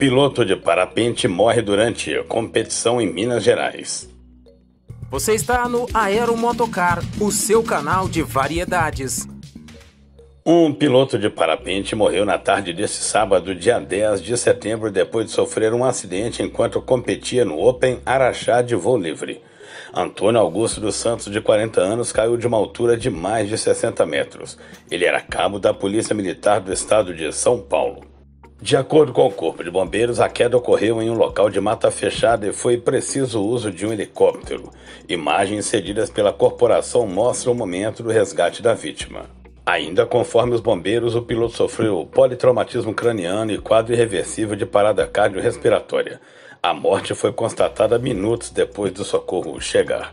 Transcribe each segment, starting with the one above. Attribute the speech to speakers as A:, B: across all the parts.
A: Piloto de parapente morre durante competição em Minas Gerais.
B: Você está no Aeromotocar, o seu canal de variedades.
A: Um piloto de parapente morreu na tarde deste sábado, dia 10 de setembro, depois de sofrer um acidente enquanto competia no Open Araxá de voo livre. Antônio Augusto dos Santos, de 40 anos, caiu de uma altura de mais de 60 metros. Ele era cabo da Polícia Militar do Estado de São Paulo. De acordo com o Corpo de Bombeiros, a queda ocorreu em um local de mata fechada e foi preciso o uso de um helicóptero. Imagens cedidas pela corporação mostram o momento do resgate da vítima. Ainda conforme os bombeiros, o piloto sofreu politraumatismo craniano e quadro irreversível de parada cardiorrespiratória. A morte foi constatada minutos depois do socorro chegar.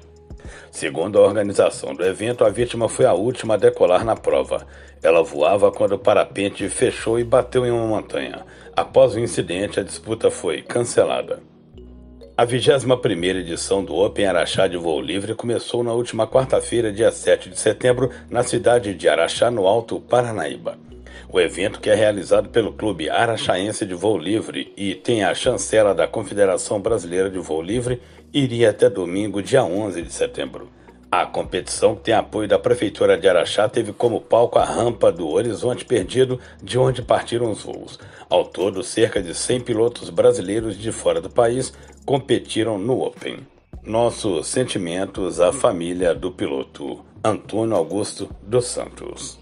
A: Segundo a organização do evento, a vítima foi a última a decolar na prova. Ela voava quando o parapente fechou e bateu em uma montanha. Após o incidente, a disputa foi cancelada. A 21 edição do Open Araxá de voo livre começou na última quarta-feira, dia 7 de setembro, na cidade de Araxá, no Alto Paranaíba. O evento, que é realizado pelo Clube Araxaense de Voo Livre e tem a chancela da Confederação Brasileira de Voo Livre, iria até domingo, dia 11 de setembro. A competição, que tem apoio da Prefeitura de Araxá, teve como palco a rampa do Horizonte Perdido, de onde partiram os voos. Ao todo, cerca de 100 pilotos brasileiros de fora do país competiram no Open. Nossos sentimentos à família do piloto Antônio Augusto dos Santos.